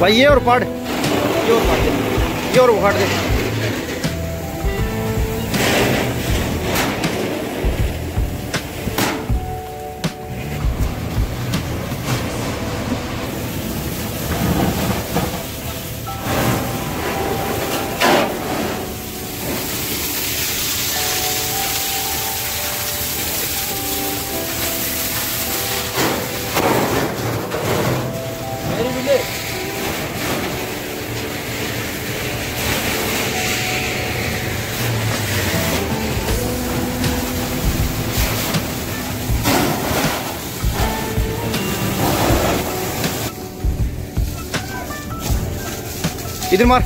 भाई ये और पढ़ ये और पढ़ दे। ये और उखाड़ दे। Gidin var.